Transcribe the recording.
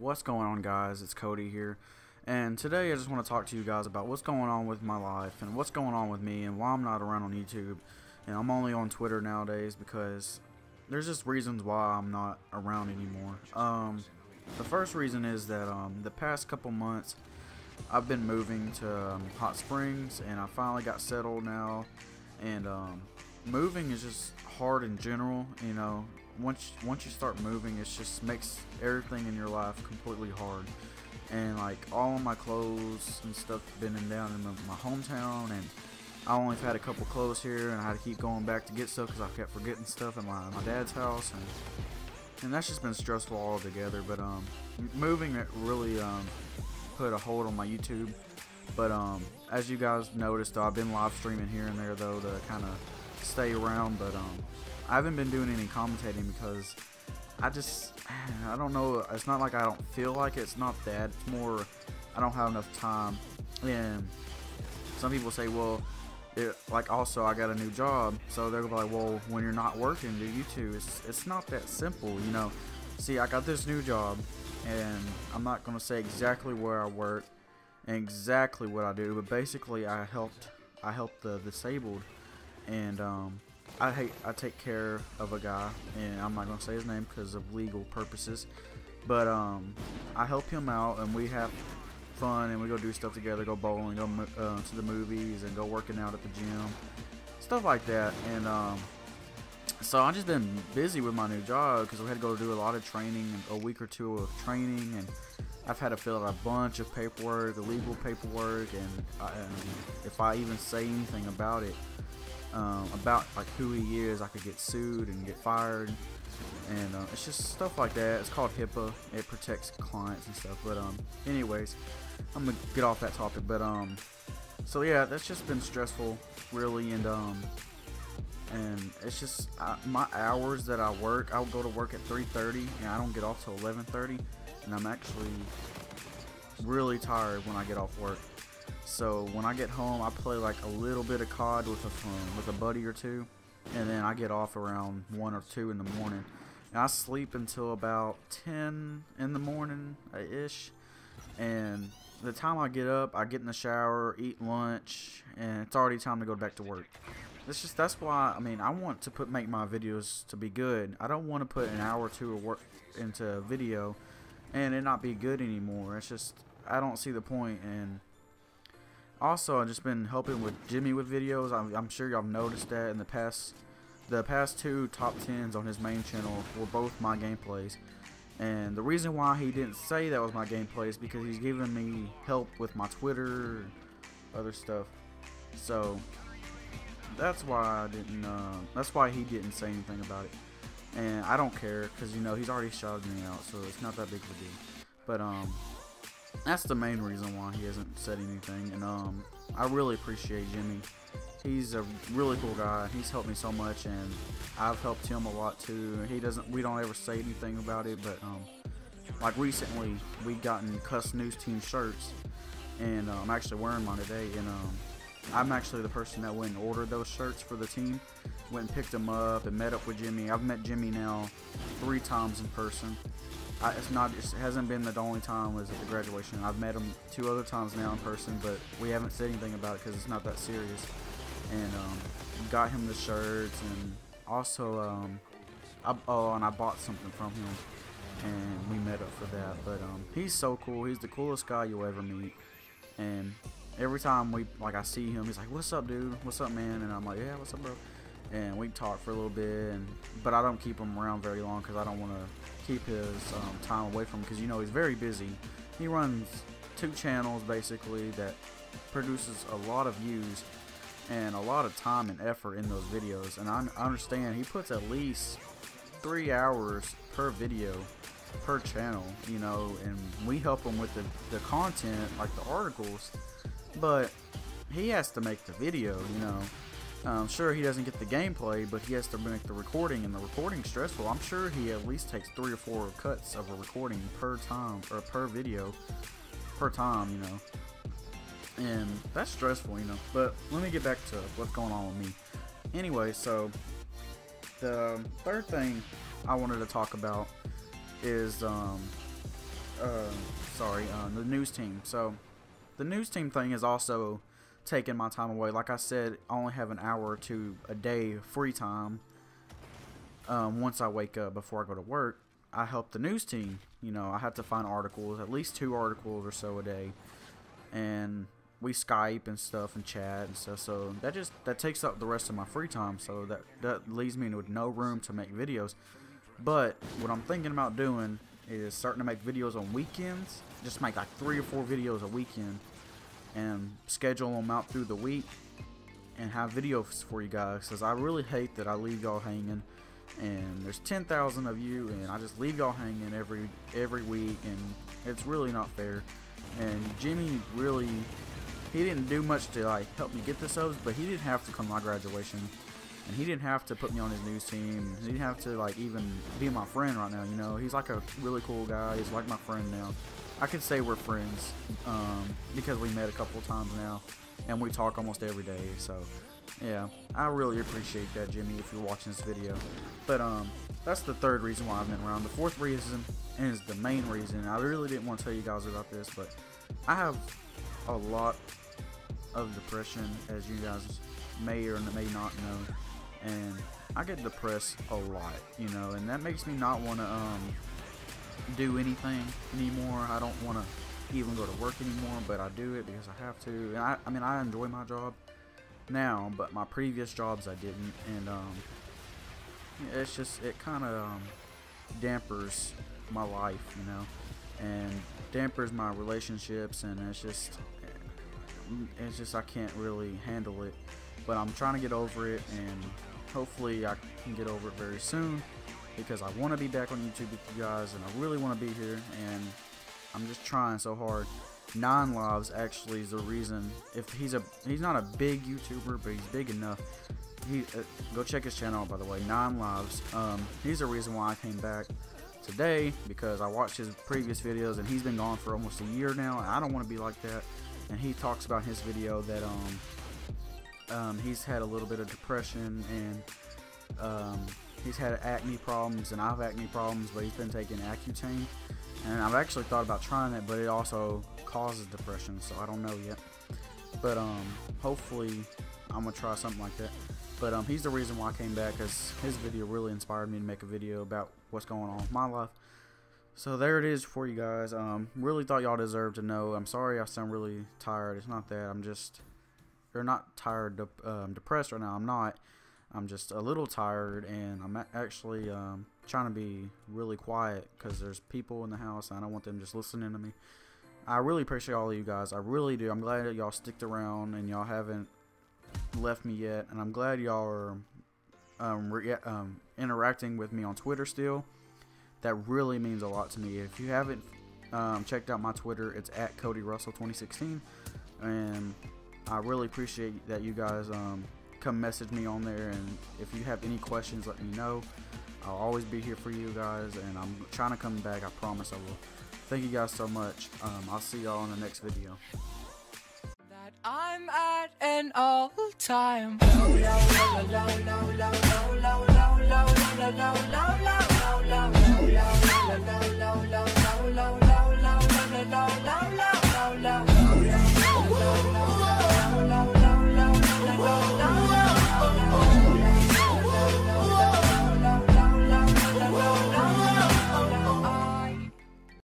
What's going on guys, it's Cody here. And today I just want to talk to you guys about what's going on with my life and what's going on with me and why I'm not around on YouTube. And I'm only on Twitter nowadays because there's just reasons why I'm not around anymore. Um, the first reason is that um, the past couple months I've been moving to um, Hot Springs and I finally got settled now. And um, moving is just hard in general you know once once you start moving it just makes everything in your life completely hard. And like all of my clothes and stuff been in down in my hometown and I only had a couple clothes here and I had to keep going back to get stuff because I kept forgetting stuff at my, my dad's house and and that's just been stressful altogether but um moving it really um put a hold on my YouTube. But um as you guys noticed I've been live streaming here and there though to kind of stay around but um I haven't been doing any commentating because I just I don't know. It's not like I don't feel like it. it's not that it's more I don't have enough time. And some people say well it, like also I got a new job. So they're gonna be like well when you're not working do YouTube it's, it's not that simple you know. See I got this new job and I'm not gonna say exactly where I work and exactly what I do but basically I helped I helped the disabled. And um, I hate I take care of a guy, and I'm not gonna say his name because of legal purposes, but um, I help him out, and we have fun, and we go do stuff together, go bowling, go uh, to the movies, and go working out at the gym, stuff like that, and um, so I've just been busy with my new job because we had to go do a lot of training, a week or two of training, and I've had to fill out a bunch of paperwork, legal paperwork, and, I, and if I even say anything about it um, about like who he is. I could get sued and get fired, and uh, it's just stuff like that. It's called HIPAA. It protects clients and stuff. But um, anyways, I'm gonna get off that topic. But um, so yeah, that's just been stressful, really, and um, and it's just uh, my hours that I work. I'll go to work at 3:30 and I don't get off till 11:30, and I'm actually really tired when I get off work. So when I get home, I play like a little bit of COD with a um, with a buddy or two, and then I get off around one or two in the morning. And I sleep until about 10 in the morning ish, and the time I get up, I get in the shower, eat lunch, and it's already time to go back to work. It's just that's why I mean I want to put make my videos to be good. I don't want to put an hour or two of work into a video and it not be good anymore. It's just I don't see the point in also, I've just been helping with Jimmy with videos. I'm, I'm sure y'all noticed that in the past, the past two top tens on his main channel were both my gameplays. And the reason why he didn't say that was my gameplay is because he's giving me help with my Twitter, other stuff. So that's why I didn't. Uh, that's why he didn't say anything about it. And I don't care because you know he's already shouted me out, so it's not that big of a deal. But um, that's the main reason why he hasn't said anything. And um, I really appreciate Jimmy. He's a really cool guy. He's helped me so much, and I've helped him a lot too. He doesn't. We don't ever say anything about it, but um, like recently, we gotten Cuss News Team shirts, and uh, I'm actually wearing mine today. And um, I'm actually the person that went and ordered those shirts for the team. Went and picked them up and met up with Jimmy. I've met Jimmy now three times in person. I, it's not it hasn't been the only time was at the graduation. I've met him two other times now in person, but we haven't said anything about it because it's not that serious. And um, got him the shirts and also um, I, oh, and I bought something from him, and we met up for that. But um, he's so cool. He's the coolest guy you'll ever meet. And every time we like I see him, he's like, "What's up, dude? What's up, man?" And I'm like, "Yeah, what's up, bro?" And we talk for a little bit, and but I don't keep him around very long because I don't want to keep his um, time away from him because you know he's very busy. He runs two channels basically that produces a lot of views and a lot of time and effort in those videos. And I, I understand he puts at least three hours per video per channel, you know, and we help him with the, the content, like the articles, but he has to make the video, you know. Um, sure, he doesn't get the gameplay, but he has to make the recording, and the recording's stressful. I'm sure he at least takes three or four cuts of a recording per time, or per video, per time, you know. And that's stressful, you know. But let me get back to what's going on with me. Anyway, so the third thing I wanted to talk about is um, uh, sorry, uh, the news team. So the news team thing is also taking my time away. Like I said, I only have an hour or two a day free time. Um, once I wake up before I go to work, I help the news team. You know, I have to find articles, at least two articles or so a day, and we Skype and stuff and chat and stuff. So that just that takes up the rest of my free time. So that that leaves me with no room to make videos. But what I'm thinking about doing is starting to make videos on weekends. Just make like three or four videos a weekend and schedule them out through the week and have videos for you guys. Because I really hate that I leave y'all hanging and there's 10,000 of you and I just leave y'all hanging every every week and it's really not fair. And Jimmy really he didn't do much to like help me get the subs, but he didn't have to come to my graduation, and he didn't have to put me on his news team. He didn't have to like even be my friend right now. You know, he's like a really cool guy. He's like my friend now. I could say we're friends um, because we met a couple of times now, and we talk almost every day. So, yeah, I really appreciate that, Jimmy, if you're watching this video. But um, that's the third reason why I've been around. The fourth reason is the main reason. I really didn't want to tell you guys about this, but I have a lot of depression, as you guys may or may not know, and I get depressed a lot, you know, and that makes me not want to um, do anything anymore. I don't want to even go to work anymore, but I do it because I have to. And I, I mean, I enjoy my job now, but my previous jobs I didn't, and um, it's just it kind of um, dampers my life, you know, and dampers my relationships, and it's just it's just I can't really handle it. But I'm trying to get over it, and hopefully I can get over it very soon because I want to be back on YouTube with you guys, and I really want to be here, and I'm just trying so hard. Nine Lives actually is the reason. If he's a he's not a big YouTuber, but he's big enough. He uh, go check his channel by the way. Nine Lives. Um, he's the reason why I came back today because I watched his previous videos and he's been gone for almost a year now. I don't want to be like that and he talks about his video that um, um, he's had a little bit of depression and um, he's had acne problems and I've acne problems but he's been taking Accutane and I've actually thought about trying it but it also causes depression so I don't know yet but um, hopefully I'm gonna try something like that but um, he's the reason why I came back because his video really inspired me to make a video about what's going on with my life so there it is for you guys. Um, really thought y'all deserved to know. I'm sorry I sound really tired. It's not that. I'm just, or not tired, de um, depressed right now. I'm not. I'm just a little tired, and I'm actually um, trying to be really quiet because there's people in the house, and I don't want them just listening to me. I really appreciate all of you guys. I really do. I'm glad that y'all sticked around and y'all haven't left me yet, and I'm glad y'all are um, um, interacting with me on Twitter still that really means a lot to me. If you haven't um, checked out my Twitter, it's at Cody Russell 2016, and I really appreciate that you guys um, come message me on there. And if you have any questions, let me know. I'll always be here for you guys, and I'm trying to come back. I promise I will. Thank you guys so much. Um, I'll see y'all in the next video. That I'm at an all time. la la la